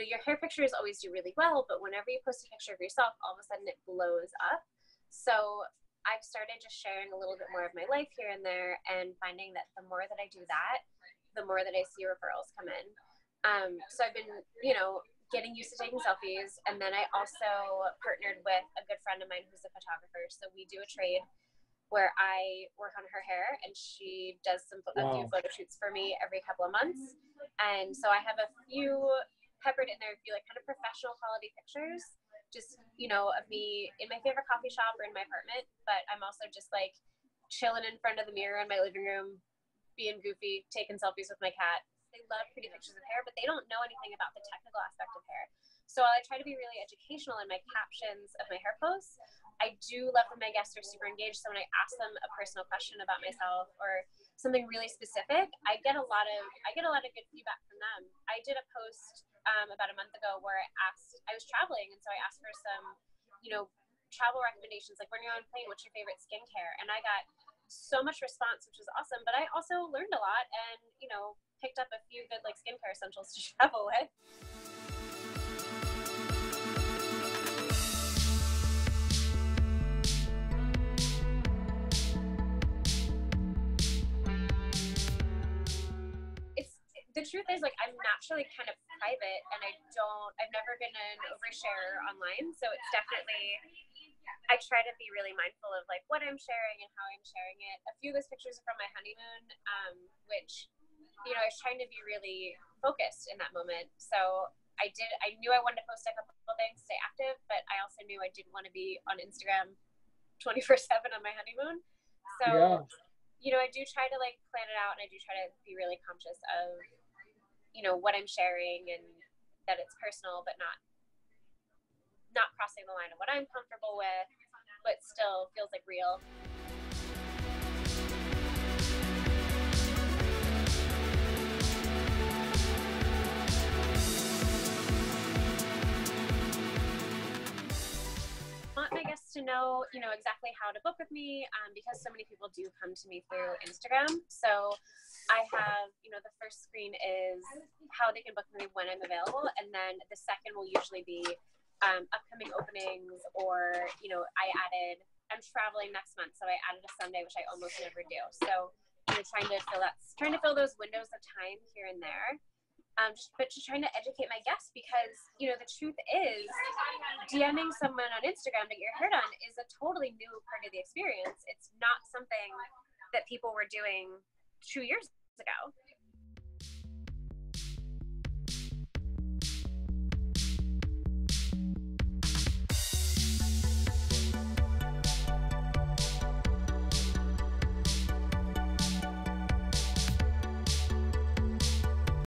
know, your hair pictures always do really well, but whenever you post a picture of yourself, all of a sudden it blows up. So I've started just sharing a little bit more of my life here and there and finding that the more that I do that, the more that I see referrals come in. Um, so I've been, you know, getting used to taking selfies. And then I also partnered with a good friend of mine who's a photographer. So we do a trade where I work on her hair and she does some wow. a few photo shoots for me every couple of months. And so I have a few peppered in there, a few like kind of professional quality pictures just you know of me in my favorite coffee shop or in my apartment. But i'm also just like chilling in front of the mirror in my living room being goofy taking selfies with my cat. They love pretty pictures of hair but they don't know anything about the technical aspect of hair. So while i try to be really educational in my captions of my hair posts. I do love when my guests are super engaged so when i ask them a personal question about myself or something really specific i get a lot of i get a lot of good feedback from them. I did a post um, about a month ago where I asked, I was traveling, and so I asked for some, you know, travel recommendations, like when you're on plane, what's your favorite skincare? And I got so much response, which was awesome. But I also learned a lot, and you know, picked up a few good like skincare essentials to travel with. The truth is like I'm naturally kind of private and I don't I've never been an overshare online. So it's definitely I try to be really mindful of like what I'm sharing and how I'm sharing it. A few of those pictures are from my honeymoon, um, which you know, I was trying to be really focused in that moment. So I did I knew I wanted to post a couple things, stay active, but I also knew I didn't want to be on Instagram 24 7 on my honeymoon. So yeah you know, I do try to like plan it out and I do try to be really conscious of you know what i'm sharing and that it's personal but not not crossing the line of what i'm comfortable with but still feels like real to know, you know, exactly how to book with me um, because so many people do come to me through Instagram. So I have, you know, the first screen is how they can book me when I'm available, and then the second will usually be um, upcoming openings, or you know, I added. I'm traveling next month, so I added a Sunday, which I almost never do. So, know, trying to fill that, trying to fill those windows of time here and there. Um, but just trying to educate my guests because you know the truth is DMing someone on Instagram to get your hair done is a totally new part of the experience. It's not something that people were doing two years ago.